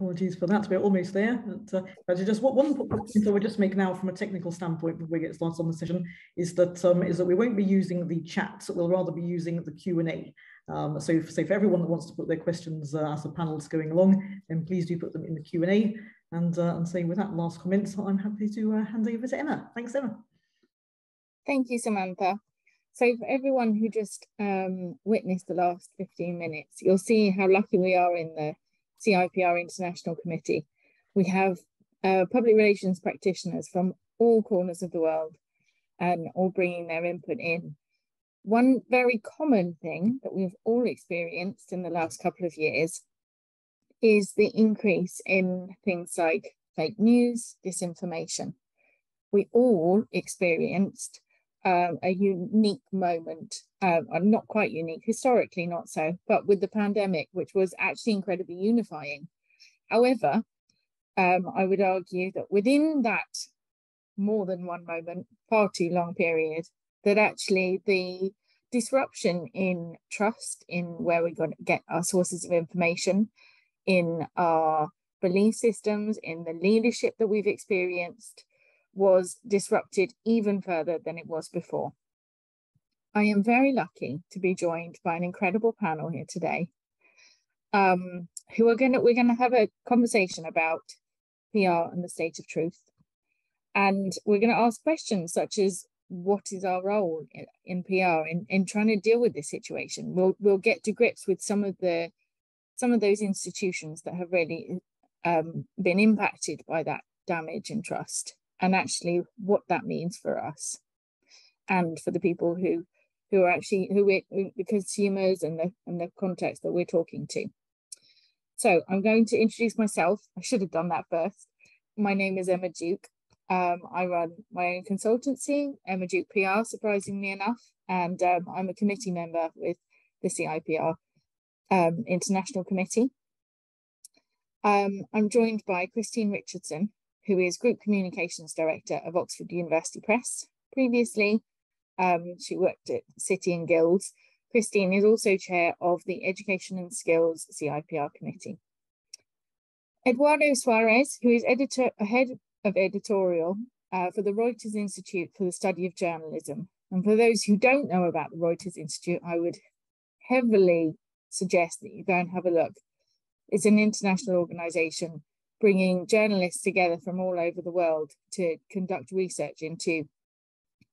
apologies for that. We're almost there. But, uh, just what one point I would just make now from a technical standpoint before we get started on the session is that um, is that we won't be using the chat. We'll rather be using the Q and A. Um, so, for, so for everyone that wants to put their questions uh, as the panel's going along, then please do put them in the Q and A. And uh, and say with that last comment, I'm happy to uh, hand over to Emma. Thanks, Emma. Thank you, Samantha. So for everyone who just um, witnessed the last 15 minutes, you'll see how lucky we are in the CIPR International Committee. We have uh, public relations practitioners from all corners of the world and all bringing their input in. One very common thing that we've all experienced in the last couple of years is the increase in things like fake news, disinformation. We all experienced um, a unique moment, um, not quite unique, historically not so, but with the pandemic, which was actually incredibly unifying. However, um, I would argue that within that more than one moment, far too long period, that actually the disruption in trust in where we're going to get our sources of information, in our belief systems, in the leadership that we've experienced, was disrupted even further than it was before. I am very lucky to be joined by an incredible panel here today, um, who are going to we're going to have a conversation about PR and the state of truth, and we're going to ask questions such as what is our role in, in PR in, in trying to deal with this situation. We'll we'll get to grips with some of the some of those institutions that have really um, been impacted by that damage and trust and actually what that means for us and for the people who who are actually who we the consumers and the and the context that we're talking to. So I'm going to introduce myself. I should have done that first. My name is Emma Duke. Um, I run my own consultancy, Emma Duke PR, surprisingly enough, and um, I'm a committee member with the CIPR um, International Committee. Um, I'm joined by Christine Richardson, who is Group Communications Director of Oxford University Press. Previously, um, she worked at City and Guilds. Christine is also chair of the Education and Skills CIPR Committee. Eduardo Suarez, who is editor, head of editorial uh, for the Reuters Institute for the Study of Journalism. And for those who don't know about the Reuters Institute, I would heavily suggest that you go and have a look. It's an international organization bringing journalists together from all over the world to conduct research into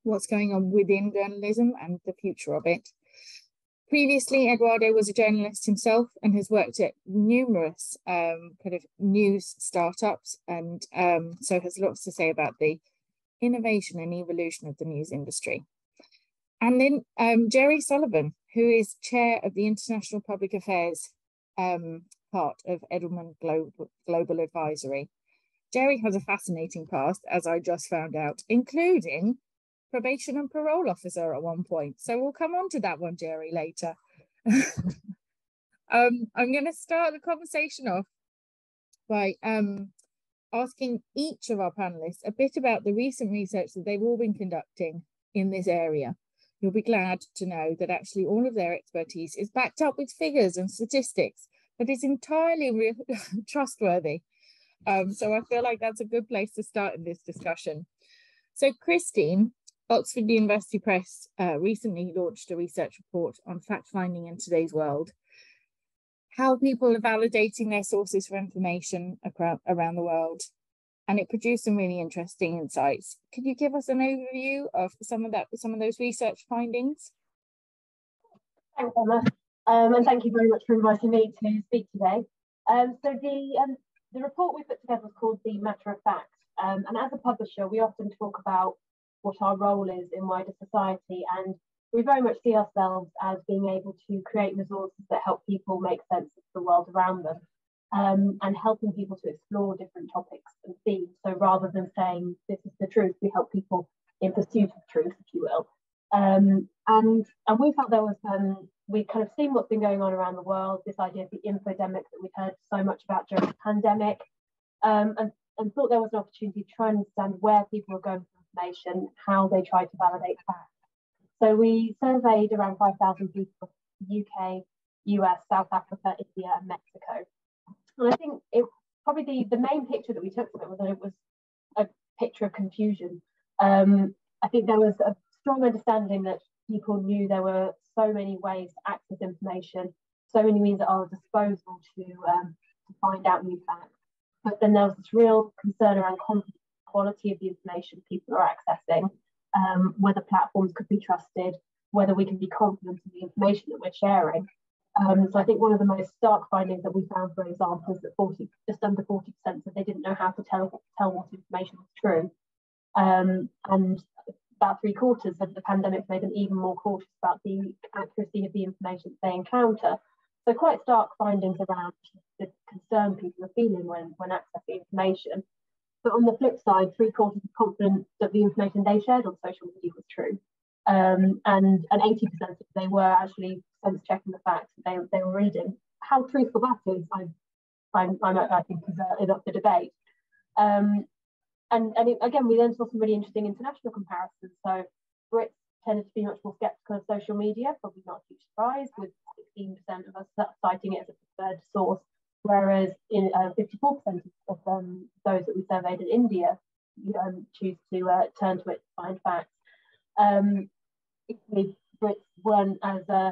what's going on within journalism and the future of it. Previously, Eduardo was a journalist himself and has worked at numerous um, kind of news startups, and um, so has lots to say about the innovation and evolution of the news industry. And then um, Jere Sullivan, who is chair of the International Public Affairs um, part of Edelman Global, Global Advisory. Jere has a fascinating past, as I just found out, including probation and parole officer at one point. So we'll come on to that one, Jere, later. um, I'm going to start the conversation off by um, asking each of our panelists a bit about the recent research that they've all been conducting in this area. You'll be glad to know that actually all of their expertise is backed up with figures and statistics but it's entirely trustworthy. Um, so I feel like that's a good place to start in this discussion. So Christine, Oxford University Press uh, recently launched a research report on fact finding in today's world, how people are validating their sources for information around the world. And it produced some really interesting insights. Could you give us an overview of some of that, some of those research findings? Thanks, Emma. Um, and thank you very much for inviting me to speak today. Um, so the, um, the report we put together was called The Matter of Fact. Um, and as a publisher, we often talk about what our role is in wider society. And we very much see ourselves as being able to create resources that help people make sense of the world around them um, and helping people to explore different topics and themes. So rather than saying this is the truth, we help people in pursuit of truth, if you will. Um, and and we felt there was um, we kind of seen what's been going on around the world, this idea of the infodemic that we've heard so much about during the pandemic, um, and, and thought there was an opportunity to try and understand where people were going for information, how they tried to validate facts. So we surveyed around 5,000 people, UK, US, South Africa, India, and Mexico. And I think it, probably the, the main picture that we took from it was that it was a picture of confusion. Um, I think there was a strong understanding that people knew there were so many ways to access information, so many means at our disposal to, um, to find out new facts. But then there was this real concern around quality of the information people are accessing, um, whether platforms could be trusted, whether we can be confident in the information that we're sharing. Um, so I think one of the most stark findings that we found, for example, is that 40, just under 40% said they didn't know how to tell, tell what information was true. Um, and about three quarters said the pandemic made them even more cautious about the accuracy of the information that they encounter. So quite stark findings around the concern people are feeling when, when accessing information. But on the flip side, three quarters are confident that the information they shared on social media was true. Um, and, and 80% they were actually sense checking the facts that they, they were reading. How truthful that is, I, I'm, I'm, i think, is, uh, is up for debate. Um, and and it, again, we then saw some really interesting international comparisons. So Brits tended to be much more skeptical of social media, probably not a huge surprise, with 16% of us citing it as a preferred source, whereas in uh, 54% of um, those that we surveyed in India um, choose to uh, turn to it to find facts. Um, Brits weren't as uh,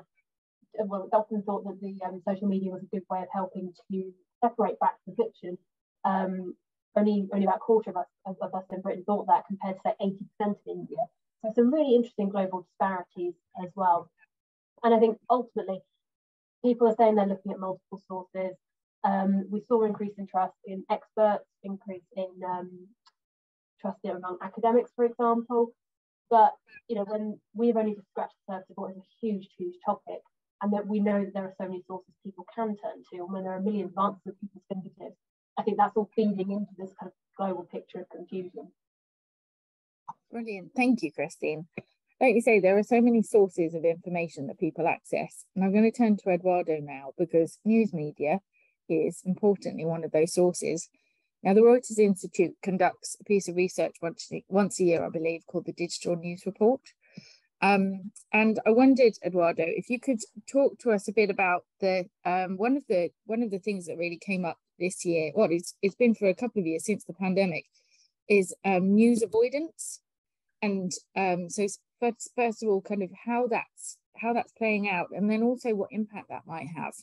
well, often thought that the um, social media was a good way of helping to separate fact from fiction. Um, only only about a quarter of us of, of us in Britain thought that compared to say 80% in India. So some really interesting global disparities as well. And I think ultimately people are saying they're looking at multiple sources. Um, we saw increase in trust in experts, increase in um, trust among academics, for example. But you know, when we've only just scratched the surface of what is a huge, huge topic, and that we know that there are so many sources people can turn to, and when there are a million answers at people's fingertips, I think that's all feeding into this kind of global picture of confusion. Brilliant. Thank you, Christine. Like you say, there are so many sources of information that people access. And I'm going to turn to Eduardo now because news media is importantly one of those sources. Now, the Reuters Institute conducts a piece of research once, once a year, I believe, called the Digital News Report. Um, and I wondered, Eduardo, if you could talk to us a bit about the um, one of the one of the things that really came up this year, well, it's, it's been for a couple of years since the pandemic, is um, news avoidance. And um, so first, first of all, kind of how that's how that's playing out, and then also what impact that might have.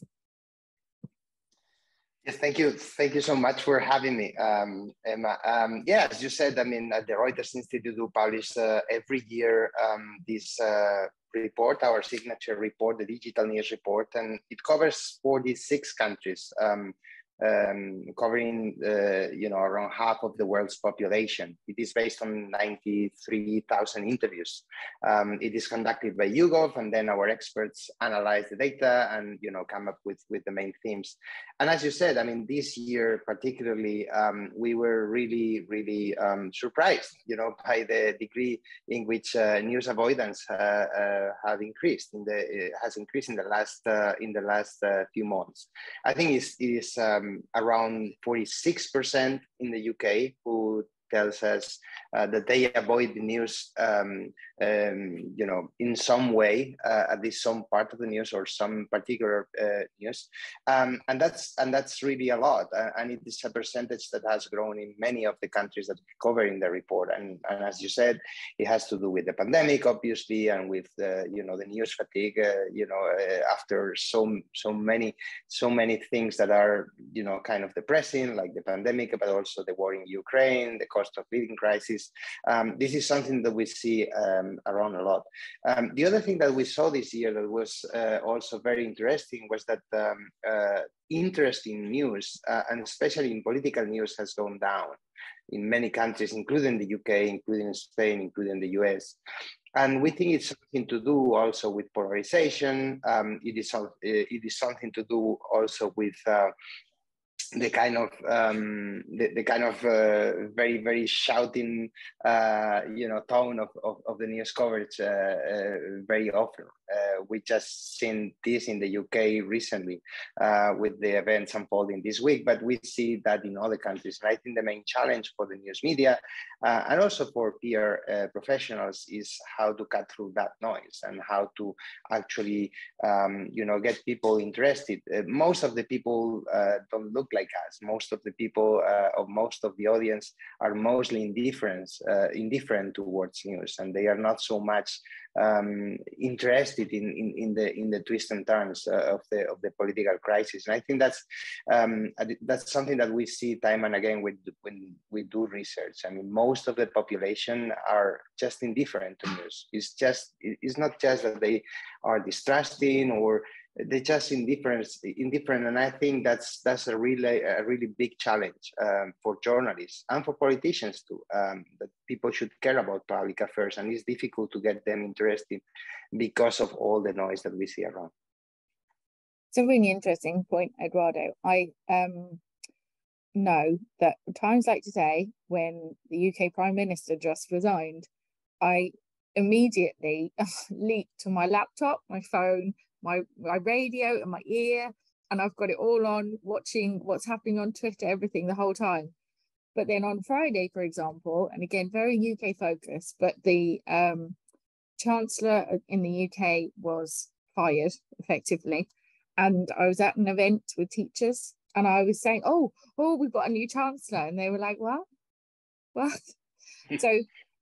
Yes, thank you. Thank you so much for having me, um, Emma. Um, yeah, as you said, I mean, at the Reuters Institute do publish uh, every year um, this uh, report, our signature report, the digital news report, and it covers 46 countries. Um, um, covering uh, you know around half of the world's population. It is based on 93,000 interviews. Um, it is conducted by YouGov, and then our experts analyze the data and you know come up with with the main themes. And as you said, I mean this year particularly, um, we were really really um, surprised, you know, by the degree in which uh, news avoidance uh, uh have increased in the uh, has increased in the last uh, in the last few months. I think it's, it is um, around 46% in the UK who tells us uh, that they avoid the news, um, um, you know, in some way, uh, at least some part of the news or some particular uh, news, um, and that's and that's really a lot, uh, and it is a percentage that has grown in many of the countries that we cover in the report, and, and as you said, it has to do with the pandemic, obviously, and with the you know the news fatigue, uh, you know, uh, after so so many so many things that are you know kind of depressing, like the pandemic, but also the war in Ukraine, the cost of living crisis. Um, this is something that we see um, around a lot. Um, the other thing that we saw this year that was uh, also very interesting was that um, uh, interest in news, uh, and especially in political news, has gone down in many countries, including the UK, including Spain, including the US. And we think it's something to do also with polarization. Um, it, is, it is something to do also with uh, the kind of um, the, the kind of uh, very very shouting uh, you know tone of, of, of, the news coverage uh, uh very often uh, we just seen this in the UK recently uh, with the events unfolding this week, but we see that in other countries. And I think the main challenge for the news media uh, and also for PR uh, professionals is how to cut through that noise and how to actually, um, you know, get people interested. Uh, most of the people don't look like us. Most of the people, of most of the audience, are mostly indifferent, indifferent towards news, and they are not so much um, interested in, in, in, the in the twists and turns uh, of the of the political crisis. And I think that's um, that's something that we see time and again with, when we do research. I mean, most of the population are just indifferent to news. It's just it's not just that they are distrusting or they're just indifferent indifferent and i think that's that's a really a really big challenge um, for journalists and for politicians too um, that people should care about public affairs and it's difficult to get them interested because of all the noise that we see around. It's a really interesting point eduardo. I um, know that times like today when the uk prime minister just resigned i immediately leaped to my laptop my phone my my radio and my ear and I've got it all on watching what's happening on Twitter, everything the whole time. But then on Friday, for example, and again, very UK focused, but the um, Chancellor in the UK was fired effectively. And I was at an event with teachers and I was saying, Oh, oh, we've got a new Chancellor. And they were like, What? What? so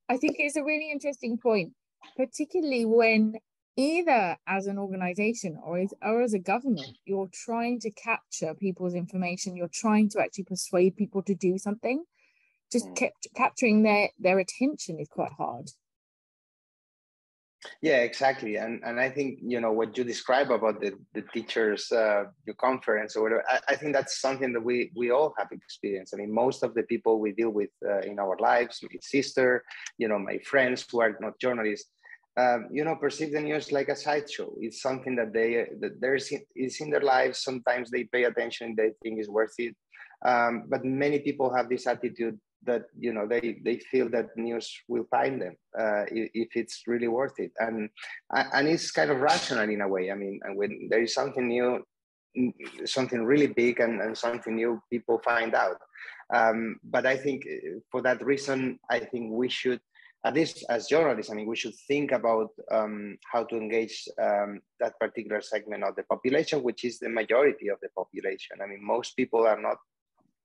I think it's a really interesting point, particularly when either as an organization or as, or as a government, you're trying to capture people's information, you're trying to actually persuade people to do something. Just mm. kept capturing their their attention is quite hard. Yeah, exactly, and and I think you know what you describe about the the teachers uh, the conference or whatever. I, I, think that's something that we we all have experienced. I mean, most of the people we deal with uh, in our lives, my sister, you know, my friends who are not journalists, um, you know, perceive the news like a sideshow. It's something that they that there's is in their lives. Sometimes they pay attention, they think is worth it. Um, but many people have this attitude that you know they they feel that news will find them uh, if it's really worth it, and and it's kind of rational in a way. I mean, when there is something new, something really big, and, and something new, people find out. Um, but I think uh, for that reason, I think we should at least as journalists, I mean, we should think about um, how to engage um, that particular segment of the population, which is the majority of the population. I mean, most people are not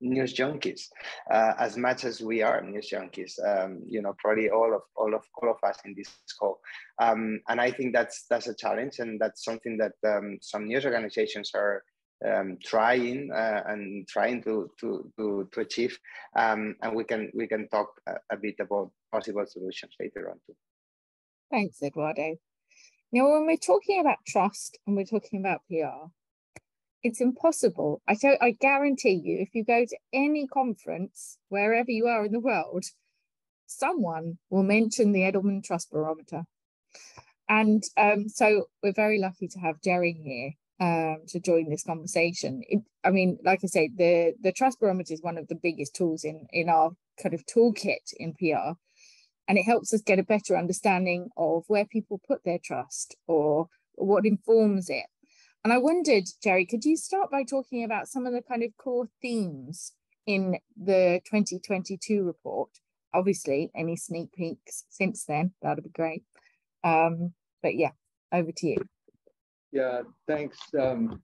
news junkies uh, as much as we are news junkies. Um, you know, probably all of all of all of us in this call, um, and I think that's that's a challenge, and that's something that um, some news organizations are um, trying uh, and trying to to to, to achieve, um, and we can we can talk a, a, bit about possible solutions later on too. Thanks, Eduardo. Now, when we're talking about trust and we're talking about PR, it's impossible. I tell, I guarantee you, if you go to any conference wherever you are in the world, someone will mention the Edelman Trust Barometer. And um, so we're very lucky to have Jere here um, to join this conversation. It, I mean, like I say, the the trust barometer is one of the biggest tools in in our kind of toolkit in PR, and it helps us get a better understanding of where people put their trust or what informs it. And I wondered, Jere, could you start by talking about some of the kind of core themes in the 2022 report? Obviously, any sneak peeks since then, that'd be great. Um, but yeah, over to you. Yeah, thanks, um,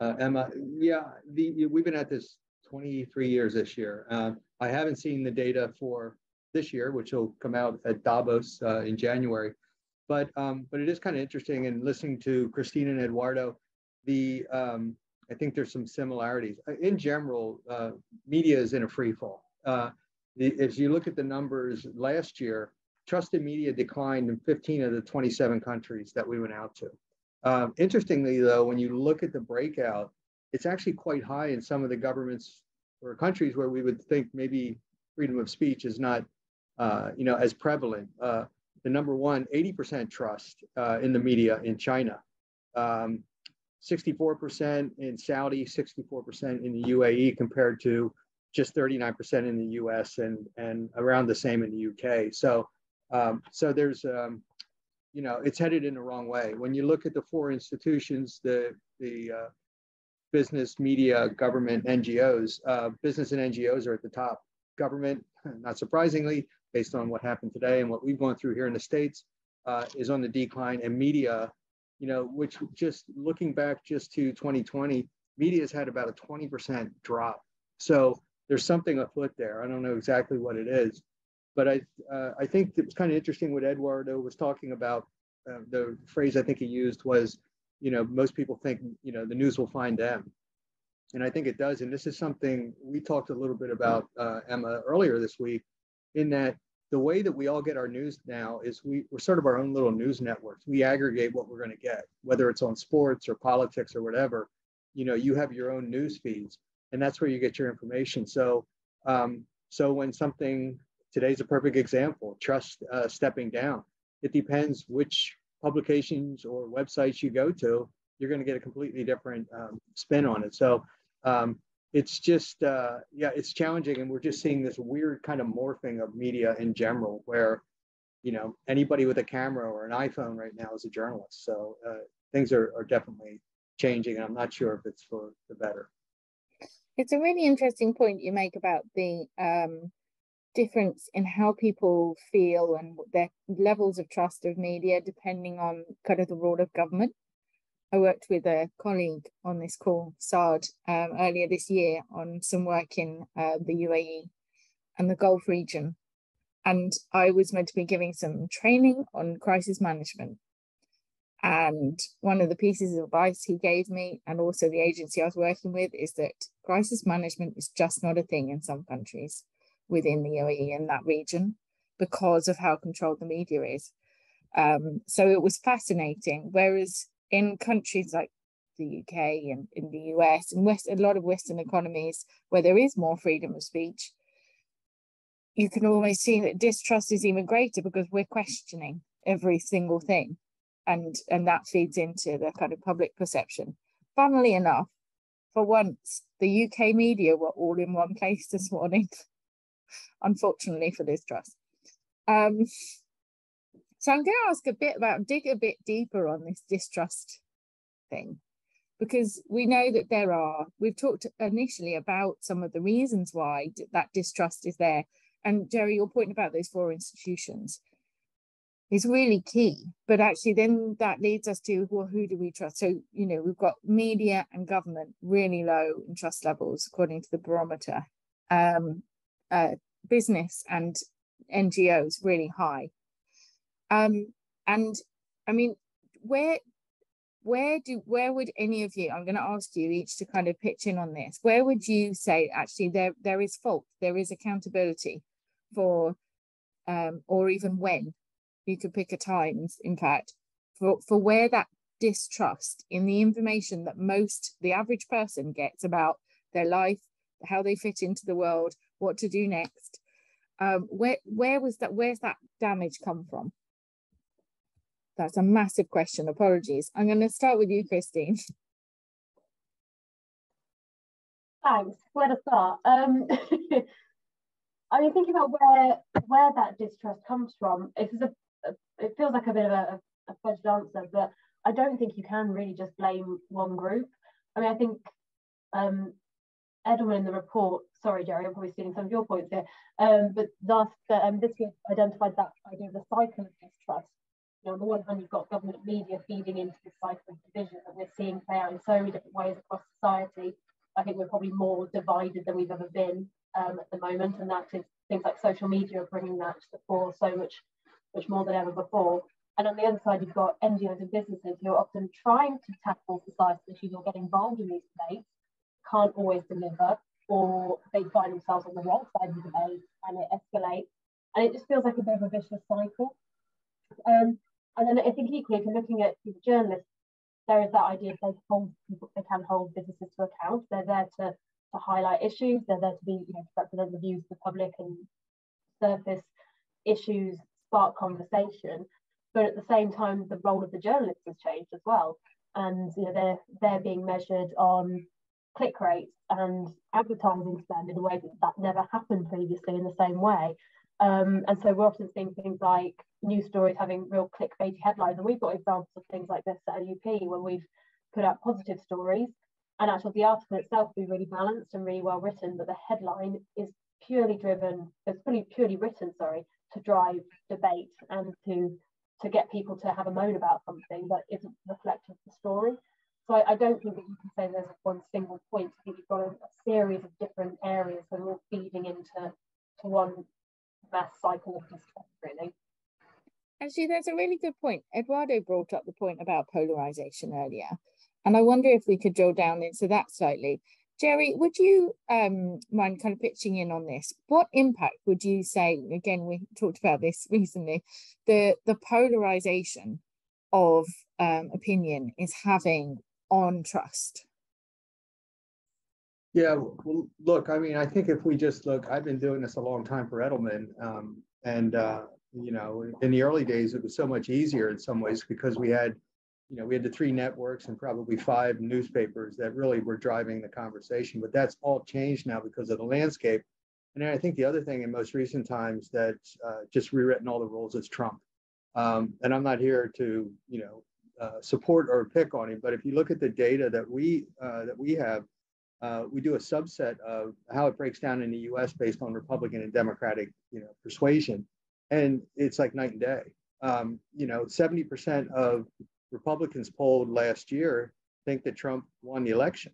uh, Emma. Yeah, the, we've been at this 23 years this year. Uh, I haven't seen the data for this year, which will come out at Davos uh, in January. But um, but it is kind of interesting. And listening to Christina and Eduardo, the um, I think there's some similarities. Uh, in general, uh, media is in a free fall. Uh, as you look at the numbers last year, trusted media declined in 15 of the 27 countries that we went out to. Um, interestingly, though, when you look at the breakout, it's actually quite high in some of the governments or countries where we would think maybe freedom of speech is not, uh, you know, as prevalent. Uh, the number one, 80% trust uh, in the media in China, um, 64% in Saudi, 64% in the UAE, compared to just 39% in the US and and around the same in the UK. So um, so there's um, you know, it's headed in the wrong way. When you look at the four institutions, the the uh, business, media, government, NGOs, uh, business and NGOs are at the top. Government, not surprisingly, based on what happened today and what we've gone through here in the states, uh, is on the decline. And media, you know, which just looking back just to 2020, media has had about a 20% drop. So there's something afoot there. I don't know exactly what it is, but I uh, I think it was kind of interesting what Eduardo was talking about. Uh, the phrase I think he used was, you know, most people think you know the news will find them, and I think it does. And this is something we talked a little bit about uh, Emma earlier this week, in that the way that we all get our news now is we, we're sort of our own little news networks. We aggregate what we're going to get, whether it's on sports or politics or whatever. You know, you have your own news feeds, and that's where you get your information. So, um, so when something today's a perfect example, Truss uh, stepping down. It depends which publications or websites you go to. You're going to get a completely different um, spin on it. So um, it's just uh, yeah it's challenging and we're just seeing this weird kind of morphing of media in general where you know anybody with a camera or an iphone right now is a journalist. So uh, things are, are definitely changing and i'm not sure if it's for the better. It's a really interesting point you make about the um, difference in how people feel and their levels of trust of media depending on kind of the role of government I worked with a colleague on this call, Saad, um, earlier this year on some work in uh, the UAE and the Gulf region. And I was meant to be giving some training on crisis management. And one of the pieces of advice he gave me, and also the agency I was working with, is that crisis management is just not a thing in some countries within the UAE in that region because of how controlled the media is. Um, so it was fascinating. Whereas in countries like the UK and in the US and West, a lot of Western economies where there is more freedom of speech, you can almost see that distrust is even greater because we're questioning every single thing. And, and that feeds into the kind of public perception. Funnily enough, for once, the UK media were all in one place this morning, unfortunately for this trust. Um, so I'm going to ask a bit about, dig a bit deeper on this distrust thing, because we know that there are, we've talked initially about some of the reasons why that distrust is there. And Jere, your point about those four institutions is really key. But actually, then that leads us to, well, who do we trust? So, you know, we've got media and government really low in trust levels, according to the barometer. Um, uh, business and NGOs really high. Um, and I mean, where where do where would any of you i'm going to ask you each to kind of pitch in on this. Where would you say actually there there is fault there is accountability for um or even when you could pick a times in fact for for where that distrust in the information that most the average person gets about their life how they fit into the world what to do next um where where was that where's that damage come from that's a massive question. Apologies. I'm going to start with you, Christine. Thanks. Where to start? Um, I mean, thinking about where where that distrust comes from, it, is a, it feels like a bit of a, a fudged answer, but I don't think you can really just blame one group. I mean, I think um, Edelman in the report, sorry, Jere, I'm probably stealing some of your points here, um, but last, um, this year identified that idea of the cycle of distrust know, on the one hand, you've got government media feeding into this cycle of division that we're seeing play out in so many different ways across society. I think we're probably more divided than we've ever been um, at the moment, and that is things like social media are bringing that to the fore so much, much more than ever before. And on the other side, you've got NGOs and businesses who are often trying to tackle societal issues or get involved in these debates, can't always deliver, or they find themselves on the wrong side of the debate and it escalates. And it just feels like a bit of a vicious cycle. Um, and then I think equally, if you're looking at the journalists, there is that idea they hold people, they can hold businesses to account. They're there to, to highlight issues. They're there to be, you know, to represent the views of the public and surface issues, spark conversation. But at the same time, the role of the journalist has changed as well. And you know, they're they're being measured on click rates and advertising spend in a way that that never happened previously in the same way. Um, and so we're often seeing things like news stories having real clickbaity headlines. And we've got examples of things like this at OUP when we've put out positive stories and actually the article itself will be really balanced and really well written, but the headline is purely driven, it's pretty purely written, sorry, to drive debate and to to get people to have a moan about something that isn't reflective of the story. So I, I, don't think that you can say there's one single point. I think you've got a, a series of different areas that are all feeding into to one mass cycle of distress, really. Actually, that's a really good point. Eduardo brought up the point about polarization earlier. And I wonder if we could drill down into that slightly. Jere, would you um, mind kind of pitching in on this? What impact would you say, again, we talked about this recently, the, the polarization of um, opinion is having on trust? Yeah, well, look, I mean, I think if we just look, I've been doing this a long time for Edelman. Um, and, uh, you know, in the early days, it was so much easier in some ways because we had you know, we had the three networks and probably five newspapers that really were driving the conversation. But that's all changed now because of the landscape. And then I think the other thing in most recent times that's uh, just rewritten all the rules is Trump. Um, and I'm not here to, you know, uh, support or pick on him, but if you look at the data that we uh, that we have, uh, we do a subset of how it breaks down in the U.S. based on Republican and Democratic, you know, persuasion, and it's like night and day. Um, you know, 70% of Republicans polled last year think that Trump won the election.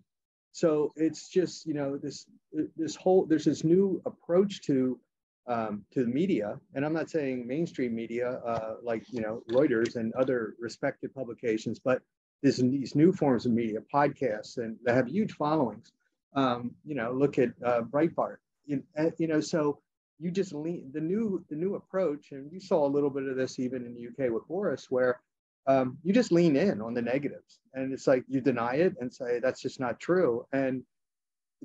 So it's just you know this this whole there's this new approach to um, to the media, and I'm not saying mainstream media uh, like you know Reuters and other respected publications, but there's these new forms of media, podcasts, and they have huge followings. Um, you know, look at uh, Breitbart. You, you know, so you just lean the new the new approach, and you saw a little bit of this even in the UK with Boris, where um, you just lean in on the negatives and it's like you deny it and say that's just not true and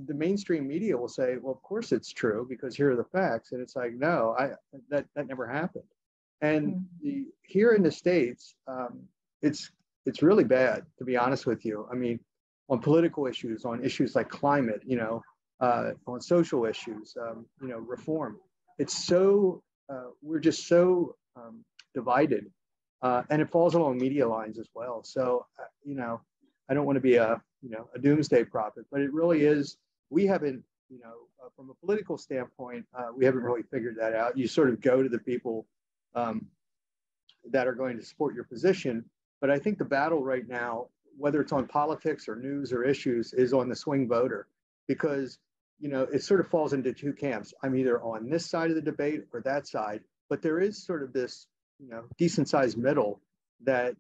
the mainstream media will say well of course it's true because here are the facts and it's like no i that that never happened and mm-hmm. the, here in the states um, it's it's really bad to be honest with you i mean on political issues on issues like climate you know uh, on social issues um, you know reform it's so uh, we're just so um, divided uh, and it falls along media lines as well. So, uh, you know, I don't want to be a, you know, a doomsday prophet, but it really is, we haven't, you know, uh, from a political standpoint, uh, we haven't really figured that out. You sort of go to the people um, that are going to support your position. But I think the battle right now, whether it's on politics or news or issues, is on the swing voter because, you know, it sort of falls into two camps. I'm either on this side of the debate or that side, but there is sort of this you know decent sized middle that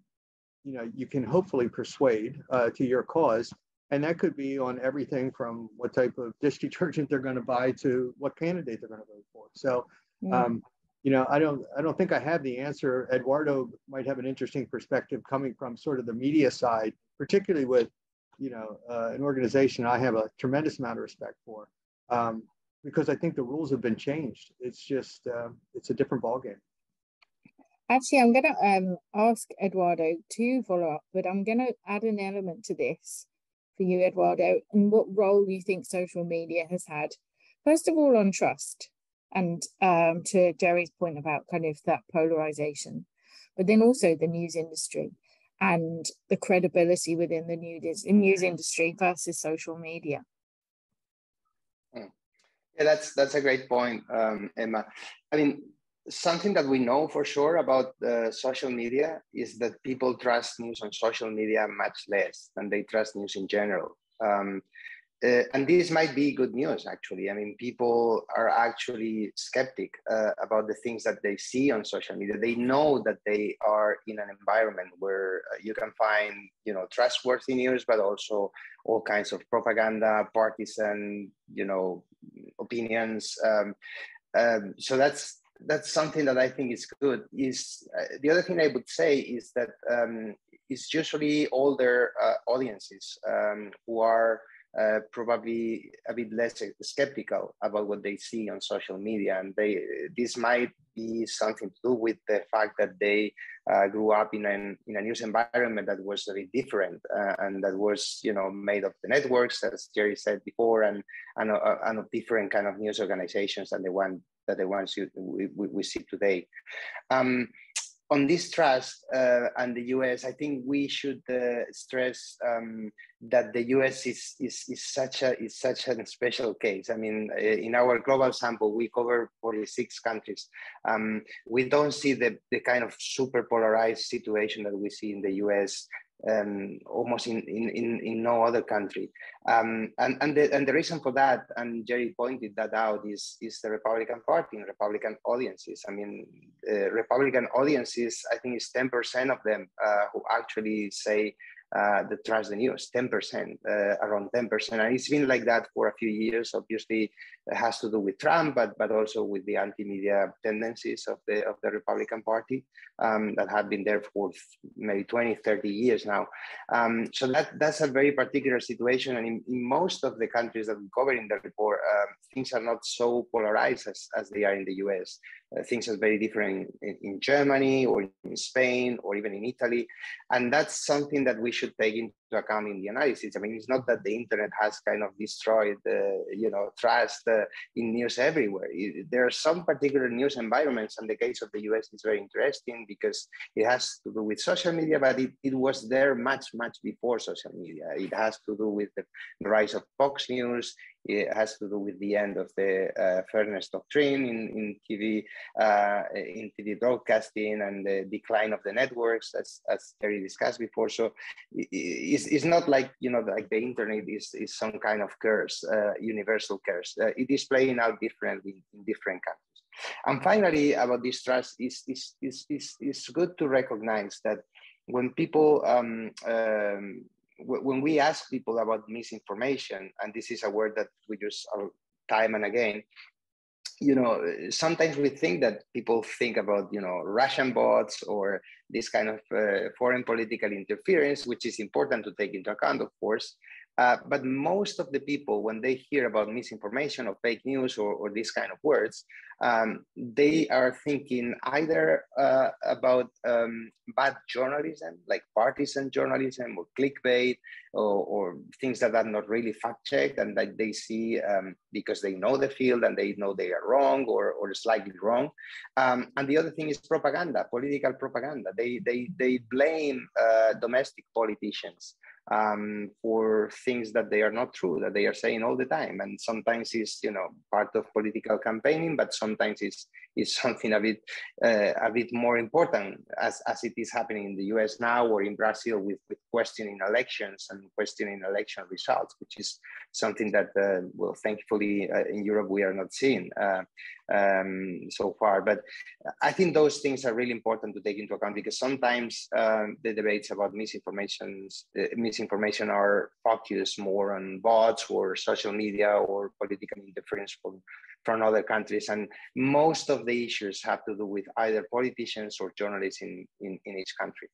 you know you can hopefully persuade uh, to your cause. And that could be on everything from what type of dish detergent they're going to buy to what candidate they're going to vote for. So um, you know i don't i don't think i have the answer. Eduardo might have an interesting perspective coming from sort of the media side particularly with you know uh, an organization i have a tremendous amount of respect for um, because i think the rules have been changed. It's just uh, it's a different ballgame. Actually, I'm going to um, ask Eduardo to follow up, but I'm going to add an element to this for you, Eduardo, and what role do you think social media has had. First of all, on trust, and um, to Jere's point about kind of that polarization, but then also the news industry and the credibility within the news, news industry versus social media. Hmm. Yeah, that's that's a great point, um, Emma. I mean, something that we know for sure about uh, social media is that people trust news on social media much less than they trust news in general. Um, uh, and this might be good news, actually. I mean, people are actually skeptic uh, about the things that they see on social media. They know that they are in an environment where uh, you can find, you know, trustworthy news, but also all kinds of propaganda, partisan, you know, opinions. Um, um, so that's that's something that I think is good. Is uh, the other thing I would say is that um, it's usually older uh, audiences um, who are uh, probably a bit less skeptical about what they see on social media, and they this might be something to do with the fact that they uh, grew up in an in a news environment that was a bit different uh, and that was you know made of the networks, as Jere said before, and and, uh, and of different kind of news organizations than the one that the ones you, we, we see today. Um, on this trust uh, and the US, I think we should uh, stress um, that the US is, is, is, such a, is such a special case. I mean, uh, in our global sample, we cover 46 countries. Um, we don't see the, the kind of super polarized situation that we see in the US um, almost in, in, in, in no other country. Um, and, and, the, and the reason for that, and Jere pointed that out, is, is the Republican Party and Republican audiences. I mean, uh, Republican audiences, I think it's 10% of them uh, who actually say uh, that trust the news 10% uh, around 10% and it's been like that for a few years obviously has to do with trump but but also with the anti-media tendencies of the of the republican party um, that have been there for maybe 20 30 years now um, so that that's a very particular situation and in, in, most of the countries that we cover in the report uh, things are not so polarized as, as they are in the us uh, things are very different in, in, Germany or in Spain or even in Italy. And that's something that we should take into account in the analysis. I mean, it's not that the internet has kind of destroyed, uh, you know, trust uh, in news everywhere. It, there are some particular news environments, and the case of the US is very interesting because it has to do with social media, but it, it was there much, much before social media. It has to do with the rise of Fox News. It has to do with the end of the uh, fairness doctrine in, in TV, uh, in TV broadcasting, and the decline of the networks, as as Jere discussed before. So it's, it's not like you know like the internet is is some kind of curse, uh, universal curse. Uh, it is playing out differently in different countries. And finally, about this trust, is is is is is good to recognize that when people um, um, when we ask people about misinformation, and this is a word that we use time and again, you know, sometimes we think that people think about, you know, Russian bots or this kind of uh, foreign political interference, which is important to take into account, of course. Uh, but most of the people, when they hear about misinformation or fake news or, or these kind of words, um, they are thinking either uh, about um, bad journalism, like partisan journalism or clickbait, or, or, things that are not really fact checked and that they see um, because they know the field and they know they are wrong or, or slightly wrong. Um, and the other thing is propaganda, political propaganda. They, they, they blame uh, domestic politicians um, for things that they are not true, that they are saying all the time. And sometimes it's, you know, part of political campaigning, but sometimes it's, it's something a bit, uh, a bit more important as, as it is happening in the US now or in Brazil with, with questioning elections and questioning election results, which is something that, uh, well, thankfully uh, in Europe, we are not seeing uh, um, so far. But I think those things are really important to take into account because sometimes um, the debates about misinformation, uh, misinformation are focused more on bots or social media or political interference from, from other countries. And most of the issues have to do with either politicians or journalists in, in, in each country.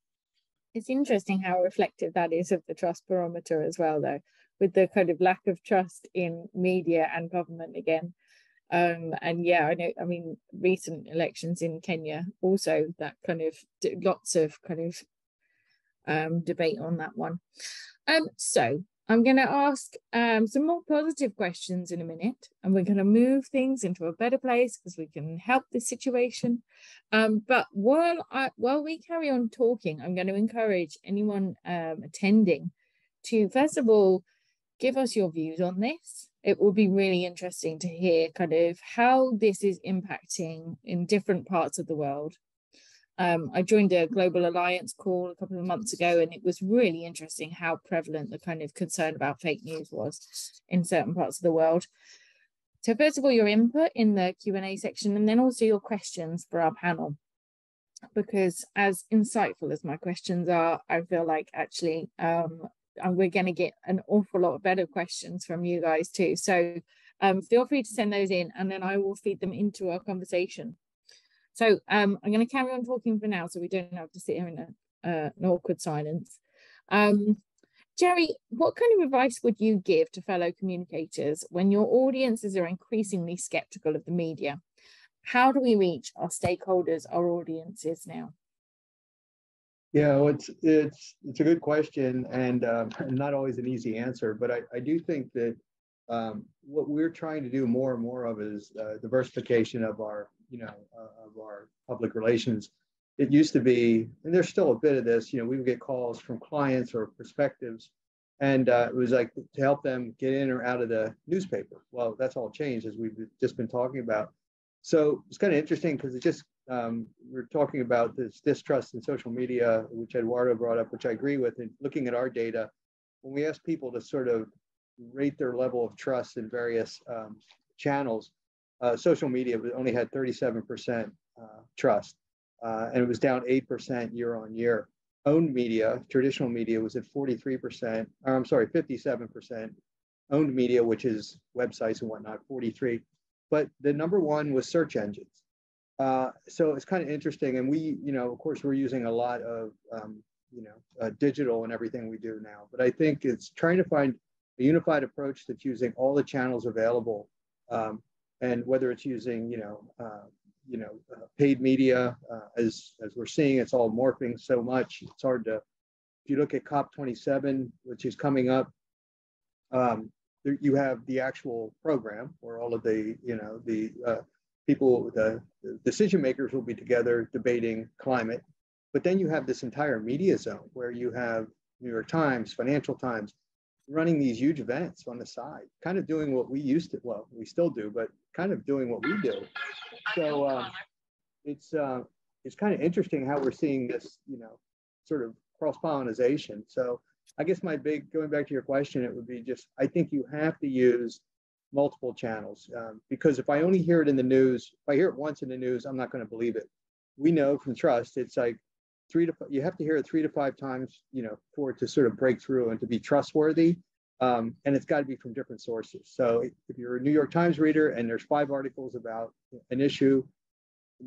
It's interesting how reflective that is of the trust barometer as well, though, with the kind of lack of trust in media and government again. Um, and yeah, I know, I mean, recent elections in Kenya also that kind of lots of kind of um, debate on that one. Um, so I'm going to ask um, some more positive questions in a minute, and we're going to move things into a better place because we can help this situation. Um, but while I, while we carry on talking, I'm going to encourage anyone um, attending to first of all give us your views on this. It will be really interesting to hear kind of how this is impacting in different parts of the world um, I joined a global alliance call a couple of months ago, and it was really interesting how prevalent the kind of concern about fake news was in certain parts of the world. So first of all, your input in the Q&A section, and then also your questions for our panel. Because as insightful as my questions are, I feel like actually um, we're going to get an awful lot of better questions from you guys too. So um, feel free to send those in, and then I will feed them into our conversation. So um, I'm going to carry on talking for now so we don't have to sit here in a, uh, an awkward silence. Um, Jere, what kind of advice would you give to fellow communicators when your audiences are increasingly skeptical of the media? How do we reach our stakeholders, our audiences now? Yeah, well, it's it's it's a good question and um, not always an easy answer. But I, I do think that um, what we're trying to do more and more of is uh, diversification of our you know uh, of our public relations. It used to be, and there's still a bit of this. You know, we would get calls from clients or perspectives, and uh, it was like to help them get in or out of the newspaper. Well, that's all changed as we've just been talking about. So it's kind of interesting because it just um, we're talking about this distrust in social media, which Eduardo brought up, which I agree with. And looking at our data, when we ask people to sort of rate their level of trust in various um, channels, uh, social media only had 37% uh, trust, uh, and it was down 8% year on year. Owned media, traditional media, was at 43%, or I'm sorry, 57%. Owned media, which is websites and whatnot, 43. But the number one was search engines. Uh, so it's kind of interesting. And we, you know, of course, we're using a lot of, um, you know, uh, digital and everything we do now. But I think it's trying to find a unified approach that's using all the channels available. Um, and whether it's using, you know, uh, you know, uh, paid media, uh, as, as we're seeing, it's all morphing so much. It's hard to, if you look at COP27, which is coming up, um, there, you have the actual program where all of the, you know, the uh, people, the, the decision makers will be together debating climate. But then you have this entire media zone where you have New York Times, Financial Times, running these huge events on the side, kind of doing what we used to, well, we still do, but kind of doing what we do. So uh, it's, uh, it's kind of interesting how we're seeing this, you know, sort of cross pollination. So I guess my big, going back to your question, it would be just, I think you have to use multiple channels um, because if I only hear it in the news, if I hear it once in the news, I'm not going to believe it. We know from trust, it's like three to you have to hear it three to five times, you know, for it to sort of break through and to be trustworthy. Um, and it's got to be from different sources. So if you're a New York Times reader and there's five articles about an issue,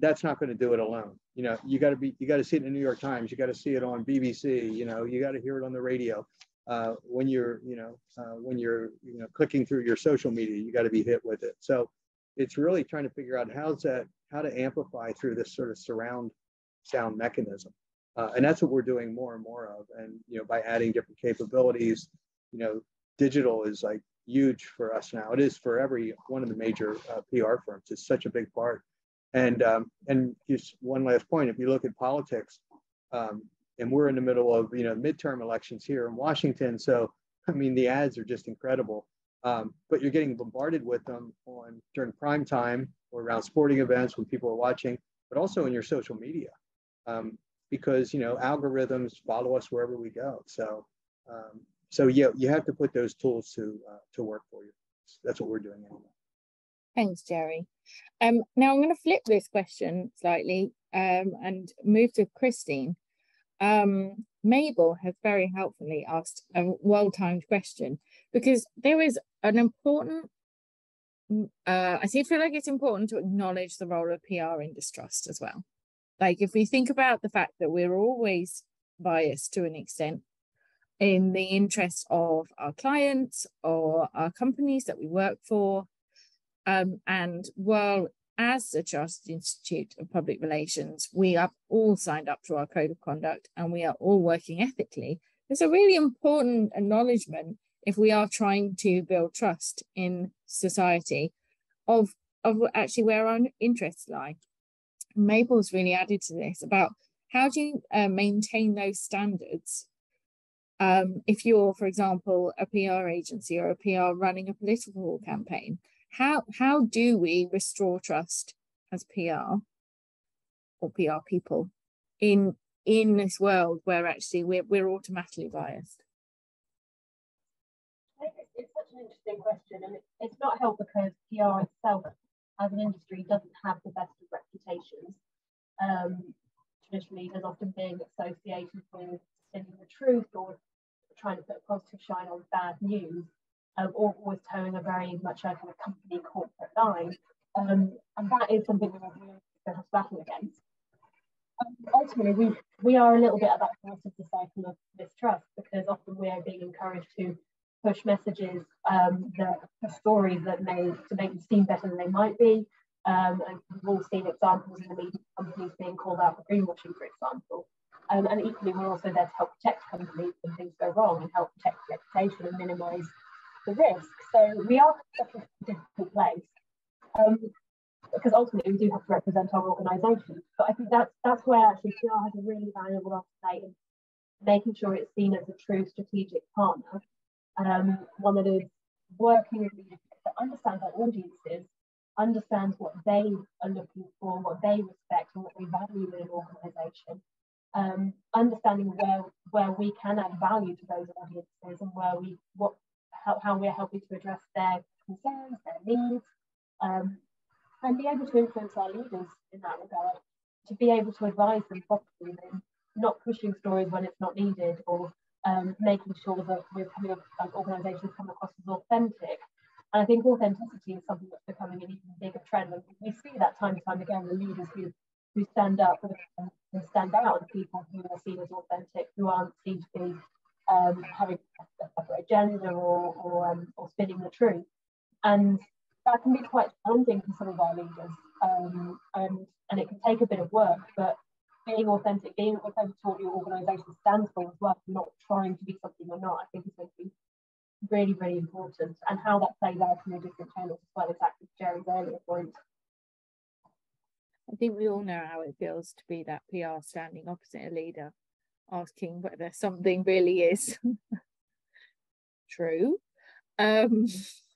that's not going to do it alone. You know, you got to be, you got to see it in the New York Times. You got to see it on BBC. You know, you got to hear it on the radio uh, when you're, you know, uh, when you're, you know, clicking through your social media, you got to be hit with it. So it's really trying to figure out how's that, how to amplify through this sort of surround sound mechanism. Uh, and that's what we're doing more and more of. And, you know, by adding different capabilities, you know, digital is like huge for us now. It is for every one of the major uh, PR firms. It's such a big part. And um, and just one last point: if you look at politics, um, and we're in the middle of you know midterm elections here in Washington. So I mean the ads are just incredible. Um, but you're getting bombarded with them on during prime time or around sporting events when people are watching, but also in your social media, um, because you know algorithms follow us wherever we go. So um, so yeah, you have to put those tools to uh, to work for you. That's what we're doing anyway. Thanks, Jere. Um, now I'm going to flip this question slightly um, and move to Christine. Um, Mabel has very helpfully asked a well-timed question because there is an important, mm, uh, I feel like it's important to acknowledge the role of PR in distrust as well. Like if we think about the fact that we're always biased to an extent in the interest of our clients or our companies that we work for. Um, and while as the Chartered Institute of Public Relations, we are all signed up to our code of conduct and we are all working ethically. There's a really important acknowledgement if we are trying to build trust in society of, of actually where our interests lie. Mabel's really added to this about how do you uh, maintain those standards um, if you're, for example, a PR agency or a PR running a political campaign how how do we restore trust as PR or PR people in in this world where actually we're we're automatically biased? It's such an interesting question, and it's not helped because PR itself, as an industry, doesn't have the best of reputations. Um, traditionally, there's often been associated with telling the truth or trying to put a positive shine on bad news um, or always toeing a very much a kind of company corporate line. Um, and that is something that we're going to battle against. Um, ultimately, we we are a little bit at that part of the cycle of mistrust because often we are being encouraged to push messages um, that stories that may to make them seem better than they might be. Um, and we've all seen examples in the media companies being called out for greenwashing, for example. Um, and equally, we're also there to help protect companies when things go wrong and help protect the reputation and minimise the risk. So we are in a difficult place um, because ultimately we do have to represent our organisation. But I think that's that's where actually PR has a really valuable role to play in making sure it's seen as a true strategic partner, um, one that is working with leadership that understands our audiences, understands what they are looking for, what they respect, and what they value in an organisation, um, understanding where where we can add value to those audiences and where we what how, how we're helping to address their concerns, their needs, um, and be able to influence our leaders in that regard, to be able to advise them properly not pushing stories when it's not needed or um, making sure that we're coming like organisations come across as authentic. And I think authenticity is something that's becoming an even bigger trend. And we see that time and time again, the leaders who who stand up and stand out, the people who are seen as authentic, who aren't seen to be um, having a separate agenda or, or, um, or spinning the truth. And that can be quite challenging for some of our leaders. Um, and, and it can take a bit of work, but being authentic, being authentic to what your organisation stands for as well, not trying to be something you're not, I think is going to be really, really important. And how that plays out in the different channels as well, exactly Jere's earlier point. I think we all know how it feels to be that PR standing opposite a leader, asking whether something really is true um,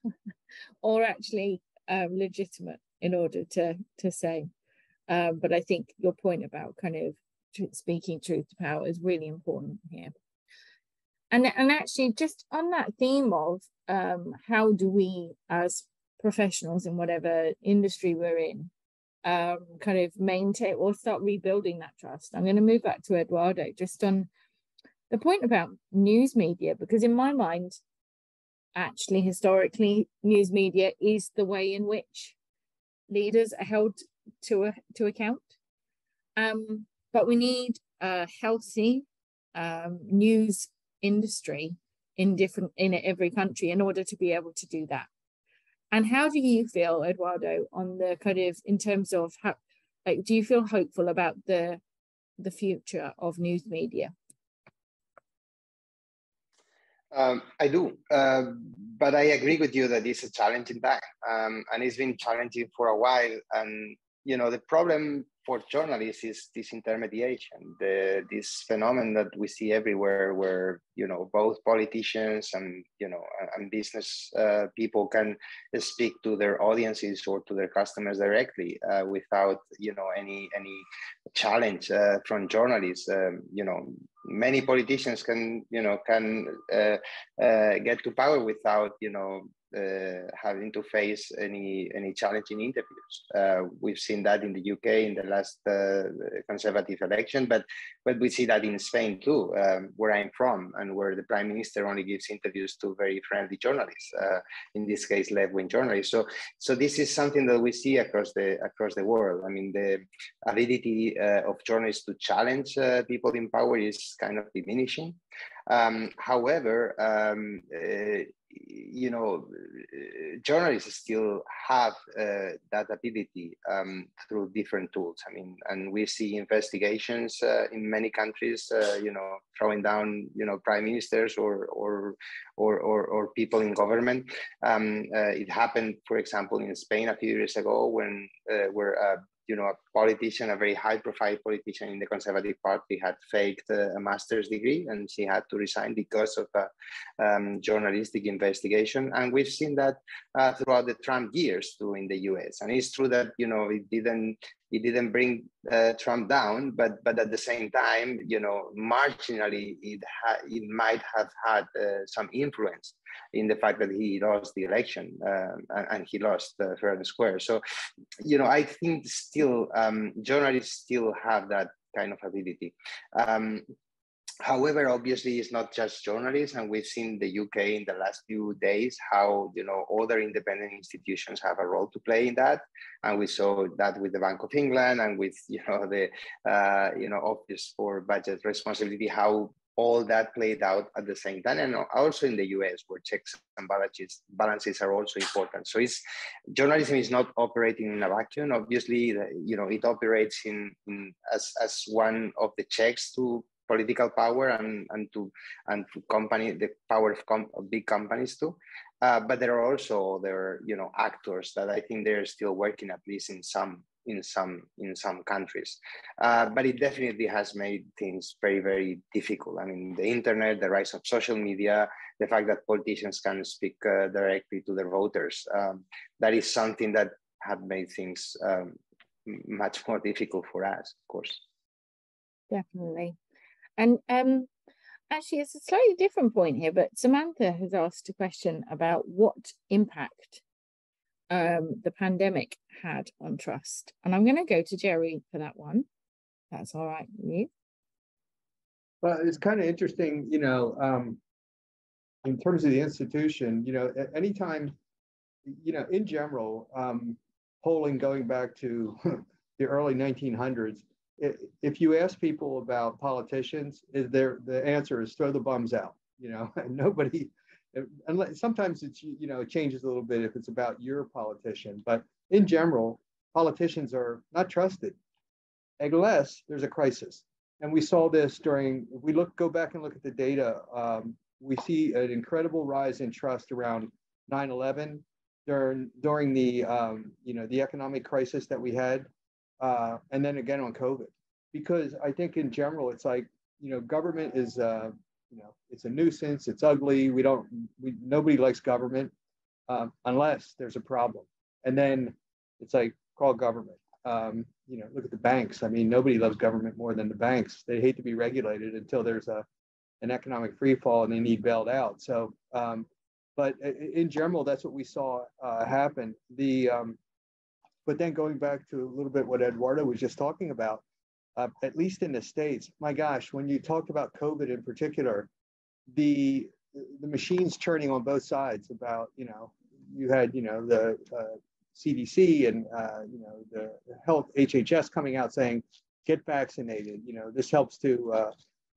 or actually um, legitimate in order to, to say. Um, but I think your point about kind of speaking truth to power is really important here. And, and actually, just on that theme of um, how do we, as professionals in whatever industry we're in, um, kind of maintain or start rebuilding that trust. I'm going to move back to Eduardo just on the point about news media, because in my mind, actually, historically, news media is the way in which leaders are held to a, to account. Um, but we need a healthy um, news industry in different in every country in order to be able to do that. And how do you feel, Eduardo, on the kind of in terms of how like do you feel hopeful about the the future of news media? Um, I do, uh, but I agree with you that it's a challenging time, um, and it's been challenging for a while. And you know, the problem for journalists is disintermediation, the, this phenomenon that we see everywhere, where you know both politicians and you know and business uh, people can speak to their audiences or to their customers directly uh, without you know any any challenge uh, from journalists. Um, you know, many politicians can you know can uh, uh, get to power without you know having to face any any challenging interviews. Uh, we've seen that in the UK in the last uh, Conservative election, but but we see that in Spain too, um, where I'm from, and where the Prime Minister only gives interviews to very friendly journalists. Uh, in this case, left-wing journalists. So so this is something that we see across the across the world. I mean, the ability uh, of journalists to challenge uh, people in power is kind of diminishing. Um, however, um, you know, journalists still have uh, that ability um, through different tools. I mean, and we see investigations uh, in many countries, uh, you know, throwing down, you know, prime ministers or or or or, or people in government. Um, uh, it happened, for example, in Spain a few years ago when uh, where you know, a politician, a very high profile politician in the Conservative Party had faked a master's degree and she had to resign because of a um, journalistic investigation. And we've seen that uh, throughout the Trump years too in the US. And it's true that, you know, it didn't it didn't bring uh, Trump down, but but at the same time, you know, marginally it ha- it might have had uh, some influence in the fact that he lost the election um, and, and, he lost uh, fair and square. So, you know, I think still um, journalists still have that kind of ability. Um, however, obviously, it's not just journalists, and we've seen the UK in the last few days how you know other independent institutions have a role to play in that, and we saw that with the Bank of England and with you know the uh, you know Office for Budget Responsibility how all that played out at the same time, and also in the US where checks and balances balances are also important. So it's journalism is not operating in a vacuum. Obviously, you know it operates in, in as as one of the checks to political power and, and to and to company the power of, com- of big companies too. Uh, but there are also other you know actors that I think they're still working at least in some in some in some countries. Uh, but it definitely has made things very very difficult. I mean, the internet, the rise of social media, the fact that politicians can speak uh, directly to their voters, um, that is something that had made things um, much more difficult for us, of course. Definitely. And um, actually, it's a slightly different point here, but Samantha has asked a question about what impact um, the pandemic had on trust. And I'm going to go to Jere for that one. That's all right with you. Well, it's kind of interesting, you know, um, in terms of the institution, you know, anytime, you know, in general, um, polling going back to the early 1900s, if you ask people about politicians, is there the answer is throw the bums out. You know, nobody. Unless sometimes it's you know it changes a little bit if it's about your politician, but in general, politicians are not trusted unless there's a crisis. And we saw this during. If we look, go back and look at the data. Um, we see an incredible rise in trust around 9/11 during during the um, you know the economic crisis that we had uh, and then again on COVID, because I think in general it's like you know government is uh, you know it's a nuisance, it's ugly. We don't we nobody likes government um, unless there's a problem, and then it's like call government. Um, you know, look at the banks. I mean, nobody loves government more than the banks. They hate to be regulated until there's a an economic free fall and they need bailed out. So, um, but in general, that's what we saw uh, happen. The um, but then going back to a little bit what Eduardo was just talking about, uh, at least in the states, my gosh, when you talked about COVID in particular, the the machines churning on both sides about you know you had you know the uh, CDC and uh, you know the health HHS coming out saying get vaccinated. You know this helps to uh,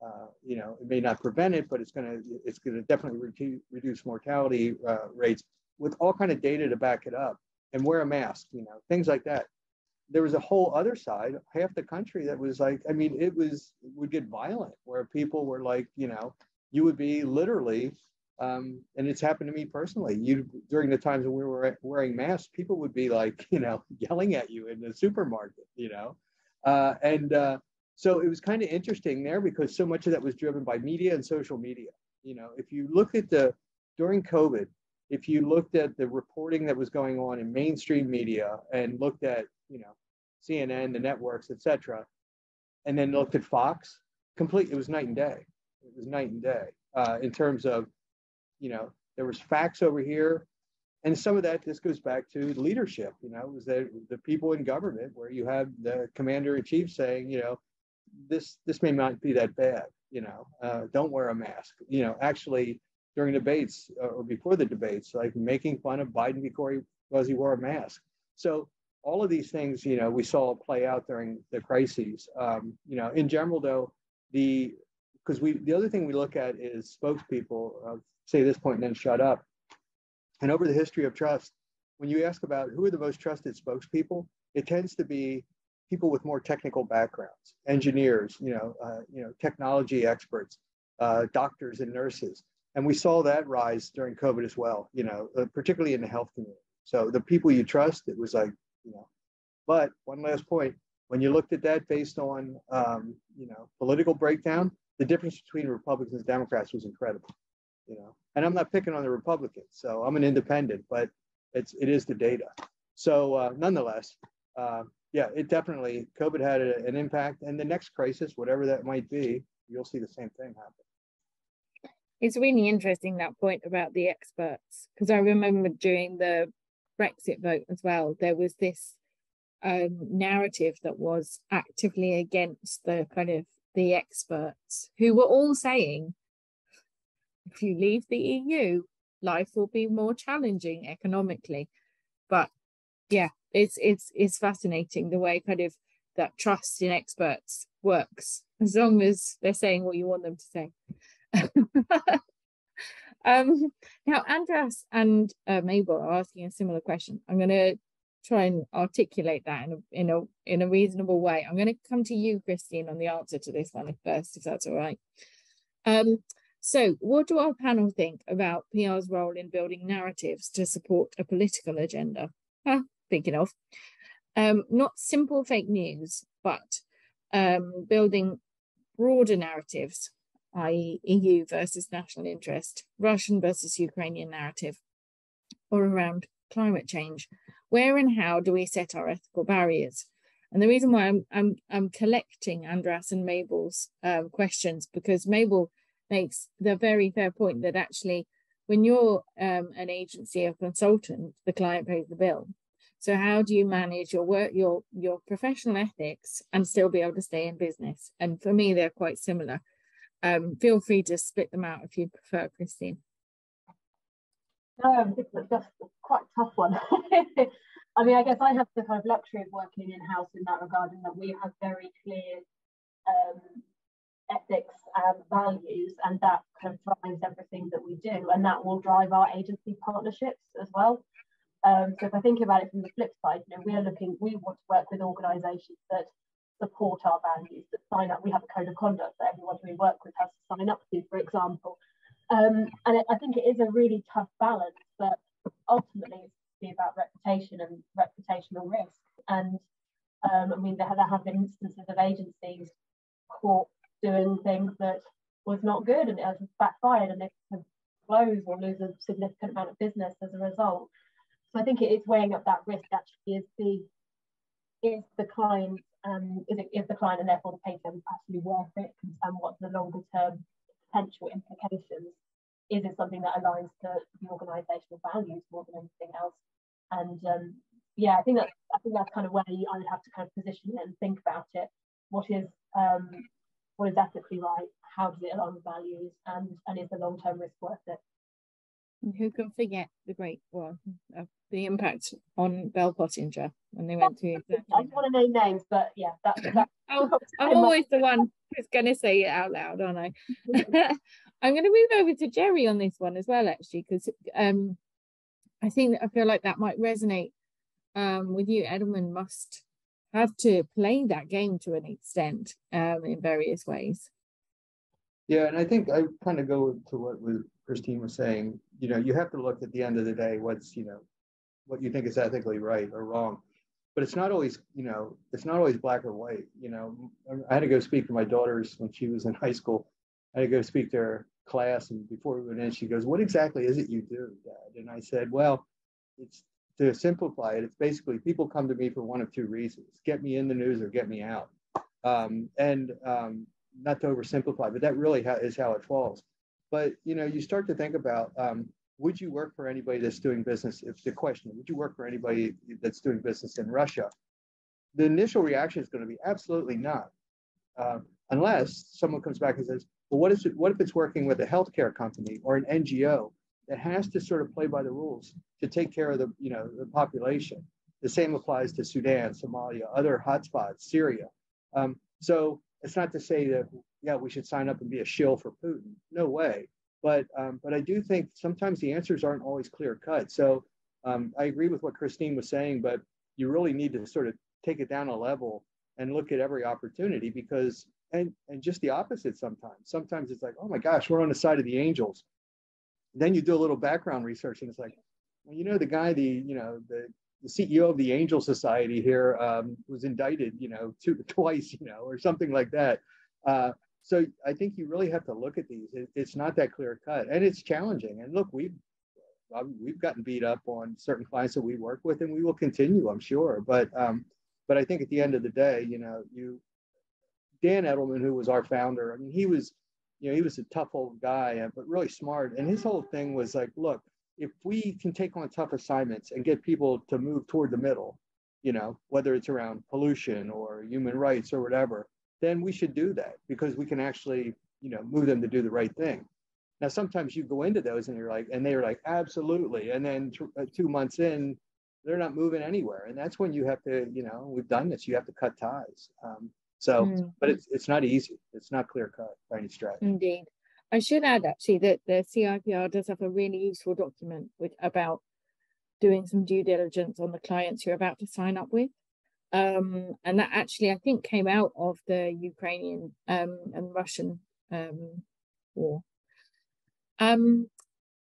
uh, you know it may not prevent it, but it's going to it's going to definitely re- reduce mortality uh, rates with all kind of data to back it up and wear a mask, you know, things like that. There was a whole other side, half the country that was like, I mean, it was would get violent where people were like, you know, you would be literally, um, and it's happened to me personally. You during the times when we were wearing masks, people would be like, you know, yelling at you in the supermarket, you know, uh, and uh, so it was kind of interesting there because so much of that was driven by media and social media. You know, if you look at the during COVID, if you looked at the reporting that was going on in mainstream media and looked at, you know, CNN, the networks, et cetera, and then looked at Fox, complete, it was night and day. It was night and day uh, in terms of, you know, there was facts over here. And some of that, this goes back to leadership, you know, was that the people in government where you have the commander in chief saying, you know, this, this may not be that bad, you know, uh, don't wear a mask, you know, actually during debates uh, or before the debates, like making fun of Biden before he was he wore a mask. So all of these things, you know, we saw play out during the crises. Um, you know, in general, though, the because we the other thing we look at is spokespeople. Uh, say this point and then shut up. And over the history of trust, when you ask about who are the most trusted spokespeople, it tends to be people with more technical backgrounds, engineers, you know, uh, you know, technology experts, uh, doctors and nurses. And we saw that rise during COVID as well, you know, uh, particularly in the health community. So the people you trust, it was like, you know, but one last point, when you looked at that based on, um, you know, political breakdown, the difference between Republicans and Democrats was incredible, you know, and I'm not picking on the Republicans, so I'm an independent, but it's, it is the data. So uh, nonetheless, uh, yeah, it definitely, COVID had a, an impact and the next crisis, whatever that might be, you'll see the same thing happen it's really interesting that point about the experts because I remember during the Brexit vote as well, there was this um, narrative that was actively against the kind of the experts who were all saying, if you leave the EU, life will be more challenging economically. But yeah, it's it's it's fascinating the way kind of that trust in experts works as long as they're saying what you want them to say. um, now, Andreas and uh, Mabel are asking a similar question. I'm going to try and articulate that in a, in a in a reasonable way. I'm going to come to you, Christine, on the answer to this one first, if that's all right. Um, so, what do our panel think about PR's role in building narratives to support a political agenda? Huh, thinking of um, not simple fake news, but um, building broader narratives, i.e., EU versus national interest, Russian versus Ukrainian narrative, or around climate change. Where and how do we set our ethical barriers? And the reason why I'm I'm, I'm collecting Andras and Mabel's um, questions because Mabel makes the very fair point that actually, when you're um, an agency or consultant, the client pays the bill. So how do you manage your work, your your professional ethics, and still be able to stay in business? And for me, they're quite similar. Um, feel free to split them out if you prefer, Christine. No, it's just quite a tough one. I mean, I guess I have the kind of luxury of working in house in that regard, in that we have very clear um, ethics and values, and that kind of drives everything that we do, and that will drive our agency partnerships as well. Um, so if I think about it from the flip side, you know, we are looking, we want to work with organisations that support our values, that sign up. We have a code of conduct that everyone who we work with has to sign up to, for example. Um, and it, I think it is a really tough balance, but ultimately it's be about reputation and reputational risk. And um, I mean, there, there have been instances of agencies caught doing things that was not good and it has backfired and they can close or lose a significant amount of business as a result. So I think it is weighing up that risk actually is the is the client um, is, it, is the client and therefore the patient actually worth it and what the longer term potential implications is it something that aligns to the organizational values more than anything else. And um, yeah I think that I think that's kind of where you, I would have to kind of position it and think about it. What is um, what is ethically right? How does it align with values? And and is the long term risk worth it who can forget the great well uh, the impact on Bell Pottinger when they went to exactly I don't want to name names but yeah that, that oh, I'm always the one who's going to say it out loud aren't I? I'm going to move over to Jere on this one as well actually because um I think I feel like that might resonate um with you. Edelman must have to play that game to an extent um in various ways. Yeah and I think I kind of go to what was Christine was saying, you know, you have to look at the end of the day what's, you know, what you think is ethically right or wrong. But it's not always, you know, it's not always black or white. You know, I had to go speak to my daughters when she was in high school. I had to go speak to her class, and before we went in, she goes, "What exactly is it you do, Dad?" And I said, "Well, it's to simplify it. It's basically people come to me for one of two reasons: get me in the news or get me out." Um, and um, not to oversimplify, but that really ha- is how it falls. But you know, you start to think about um, would you work for anybody that's doing business? If the question, would you work for anybody that's doing business in Russia? The initial reaction is going to be absolutely not, uh, unless someone comes back and says, well, what is it? What if it's working with a healthcare company or an NGO that has to sort of play by the rules to take care of the, you know, the population? The same applies to Sudan, Somalia, other hotspots, Syria. Um, so it's not to say that yeah, we should sign up and be a shill for Putin. No way. But um, but I do think sometimes the answers aren't always clear cut. So um, I agree with what Christine was saying, but you really need to sort of take it down a level and look at every opportunity because and and just the opposite sometimes. Sometimes it's like, oh my gosh, we're on the side of the angels. Then you do a little background research and it's like, well, you know, the guy, the you know, the the CEO of the Angel Society here um, was indicted, you know, two, twice, you know, or something like that. Uh, so I think you really have to look at these. It, it's not that clear cut, and it's challenging. And look, we've we've gotten beat up on certain clients that we work with, and we will continue, I'm sure. But um, but I think at the end of the day, you know, you Dan Edelman, who was our founder, I mean, he was, you know, he was a tough old guy, uh, but really smart. And his whole thing was like, look, if we can take on tough assignments and get people to move toward the middle, you know, whether it's around pollution or human rights or whatever, then we should do that because we can actually, you know, move them to do the right thing. Now, sometimes you go into those and you're like, and they're like, absolutely. And then uh, two months in, they're not moving anywhere. And that's when you have to, you know, we've done this, you have to cut ties. Um, so, mm. but it's, it's not easy. It's not clear cut by any stretch. Indeed. I should add actually that the CIPR does have a really useful document with about doing some due diligence on the clients you're about to sign up with. Um, and that actually, I think, came out of the Ukrainian um, and Russian um, war. Um,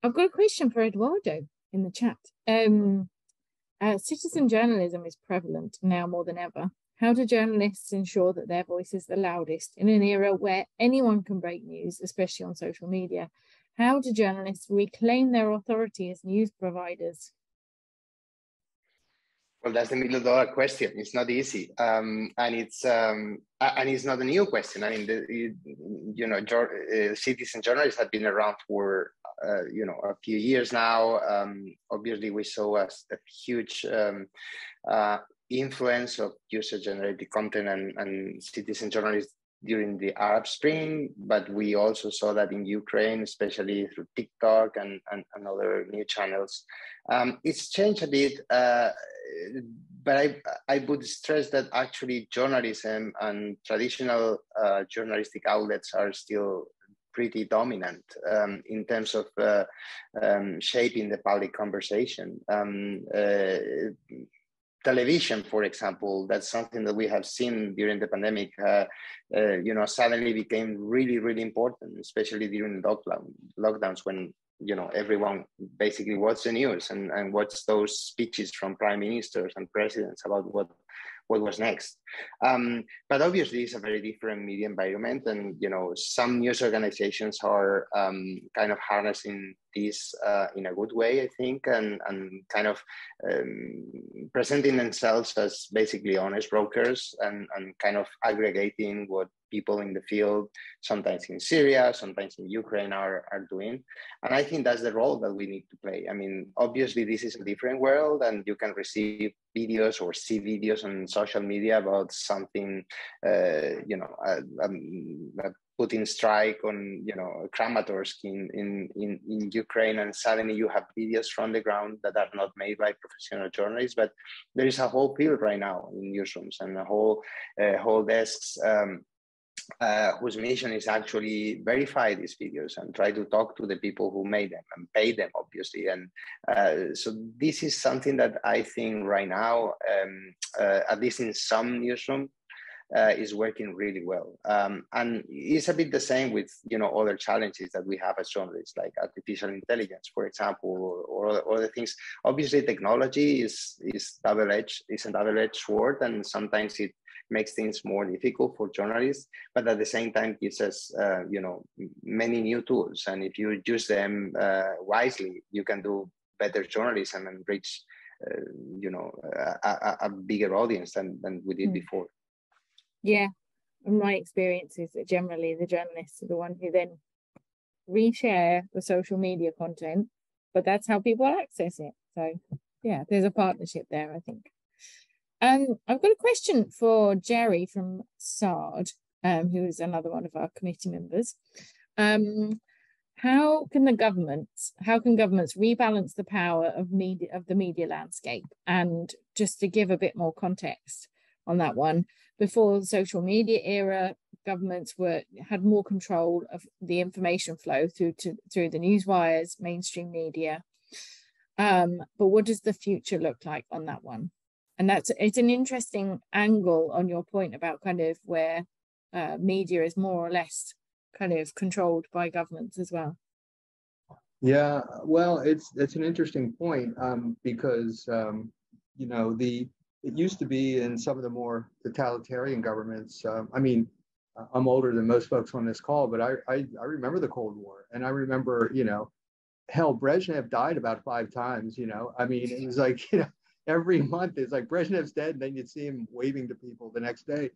I've got a question for Eduardo in the chat. Um, uh, citizen journalism is prevalent now more than ever. How do journalists ensure that their voice is the loudest in an era where anyone can break news, especially on social media? How do journalists reclaim their authority as news providers? Well, that's the million dollar question. It's not easy, um, and it's um, and it's not a new question. I mean, the, you, you know, uh, citizen journalists have been around for uh, you know a few years now. Um, obviously, we saw a, a huge um, uh, influence of user-generated content and, and citizen journalists during the Arab Spring, but we also saw that in Ukraine, especially through TikTok and, and, and other new channels. Um, it's changed a bit, uh, but I, I would stress that actually journalism and traditional uh, journalistic outlets are still pretty dominant um, in terms of uh, um, shaping the public conversation. Um, uh, television, for example, that's something that we have seen during the pandemic, uh, uh, you know, suddenly became really, really important, especially during lockdown, lockdowns when, you know, everyone basically watched the news and, and watched those speeches from prime ministers and presidents about what what was next. Um, but obviously, it's a very different media environment, and you know, some news organizations are um, kind of harnessing this uh, in a good way, I think, and and kind of um, presenting themselves as basically honest brokers and and kind of aggregating what people in the field, sometimes in Syria, sometimes in Ukraine, are, are doing. And I think that's the role that we need to play. I mean, obviously, this is a different world, and you can receive videos or see videos on social media about something, uh, you know, a, a, Putin strike on, you know, Kramatorsk in, in, in, in Ukraine, and suddenly you have videos from the ground that are not made by professional journalists. But there is a whole field right now in newsrooms and a whole, uh, whole desks. Um, uh, whose mission is actually verify these videos and try to talk to the people who made them and pay them, obviously. And uh, so this is something that I think right now, um, uh, at least in some newsroom, uh, is working really well. Um, and it's a bit the same with you know other challenges that we have as journalists, like artificial intelligence, for example, or, or other things. Obviously, technology is is double edged, is a double edged sword, and sometimes it makes things more difficult for journalists, but at the same time gives us, uh, you know, many new tools. And if you use them uh, wisely, you can do better journalism and reach, uh, you know, a, a, a, bigger audience than, than we did mm. before. Yeah, and my experience is that generally the journalists are the one who then reshare the social media content, but that's how people access it. So yeah, there's a partnership there, I think. Um, I've got a question for Jere from SARD, um, who is another one of our committee members. Um, how can the governments, how can governments rebalance the power of media of the media landscape? And just to give a bit more context on that one, before the social media era, governments were had more control of the information flow through to through the news wires, mainstream media. Um, but what does the future look like on that one? and that's it's an interesting angle on your point about kind of where uh, media is more or less kind of controlled by governments as well yeah well it's it's an interesting point um, because um, you know the it used to be in some of the more totalitarian governments um, i mean i'm older than most folks on this call but I, I i remember the cold war and i remember you know hell brezhnev died about five times you know i mean it was like you know every month it's like Brezhnev's dead, and then you'd see him waving to people the next day,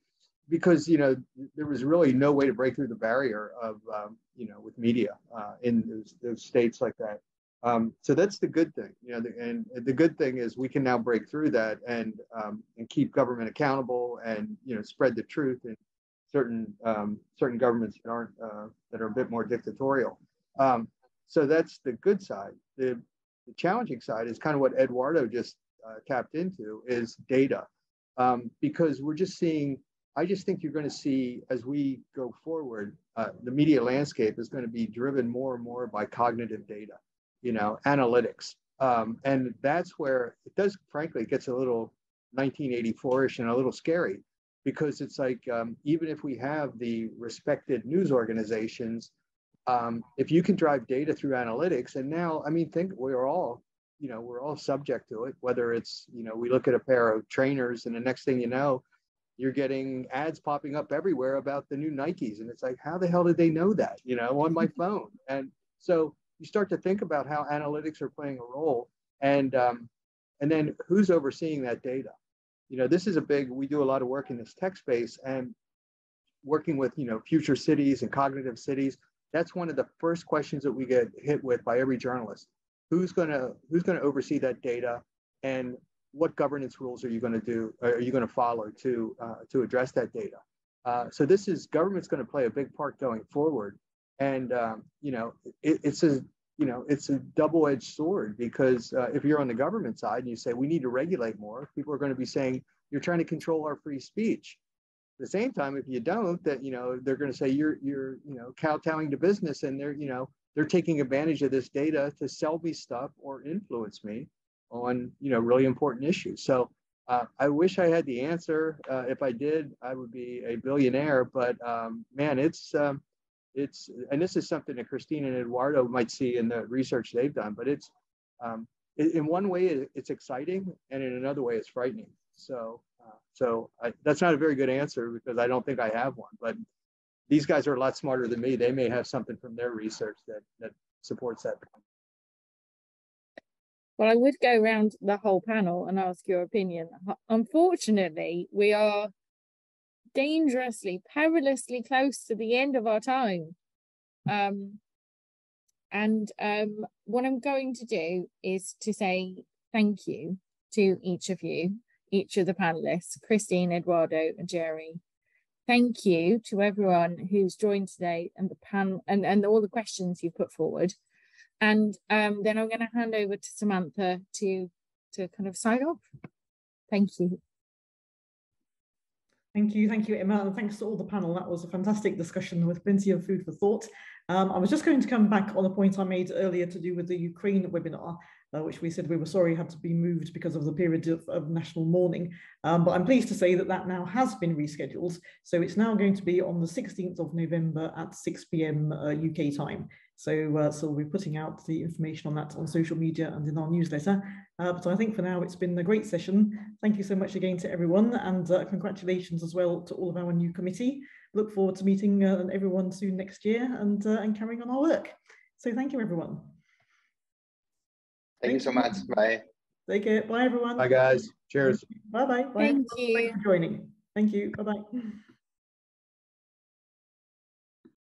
because you know there was really no way to break through the barrier of um, you know with media uh, in those, those, states like that. Um, so that's the good thing, you know, the, and the good thing is we can now break through that and um, and keep government accountable and you know spread the truth in certain um, certain governments that aren't uh, that are a bit more dictatorial. Um, so that's the good side. The, the, challenging side is kind of what Eduardo just uh, tapped into is data, um, because we're just seeing. I just think you're going to see as we go forward, uh, the media landscape is going to be driven more and more by cognitive data, you know, analytics, um, and that's where it does. Frankly, it gets a little 1984ish and a little scary because it's like um, even if we have the respected news organizations, um, if you can drive data through analytics, and now I mean, think we're all, you know, we're all subject to it. Whether it's you know, we look at a pair of trainers, and the next thing you know, you're getting ads popping up everywhere about the new Nikes, and it's like, how the hell did they know that? You know, on my phone, and so you start to think about how analytics are playing a role, and um, and then who's overseeing that data? you know, this is a big, we do a lot of work in this tech space and working with, you know, future cities and cognitive cities. That's one of the first questions that we get hit with by every journalist. Who's going to, who's going to oversee that data and what governance rules are you going to do, are you going to follow to, uh, to address that data? Uh, so this is, government's going to play a big part going forward. And, um, you know, it, it's a, you know, it's a double-edged sword because uh, if you're on the government side and you say we need to regulate more, people are going to be saying you're trying to control our free speech. At the same time, if you don't, that you know they're going to say you're you're you know kowtowing to business and they're you know they're taking advantage of this data to sell me stuff or influence me on you know really important issues. So uh, I wish I had the answer. Uh, if I did, I would be a billionaire. But um, man, it's um, it's and this is something that Christine and Eduardo might see in the research they've done, but it's um, in one way it's exciting, and in another way it's frightening. So, uh, so I, that's not a very good answer because I don't think I have one. But these guys are a lot smarter than me. They may have something from their research that that supports that. Well, I would go around the whole panel and ask your opinion. Unfortunately, we are dangerously, perilously close to the end of our time. Um, and um, what I'm going to do is to say thank you to each of you, each of the panelists, Christine, Eduardo, and Jere. Thank you to everyone who's joined today and the panel and, and all the questions you've put forward. And um, then I'm going to hand over to Samantha to to kind of sign off. Thank you. Thank you, thank you, Emma, and thanks to all the panel. That was a fantastic discussion with plenty of food for thought. Um, I was just going to come back on a point I made earlier to do with the Ukraine webinar, uh, which we said we were sorry had to be moved because of the period of, of national mourning. Um, but I'm pleased to say that that now has been rescheduled. So it's now going to be on the 16th of November at 6 p.m. Uh, UK time. So, uh, so we'll be putting out the information on that on social media and in our newsletter. Uh, but I think for now it's been a great session. Thank you so much again to everyone and uh, congratulations as well to all of our new committee. Look forward to meeting uh, everyone soon next year and, and carrying on our work. So thank you everyone. Thank, thank you so much. Bye. Take care. Bye everyone. Bye guys. Cheers. Bye-bye. Bye. Thank you. Thanks for joining. Thank you. Bye-bye.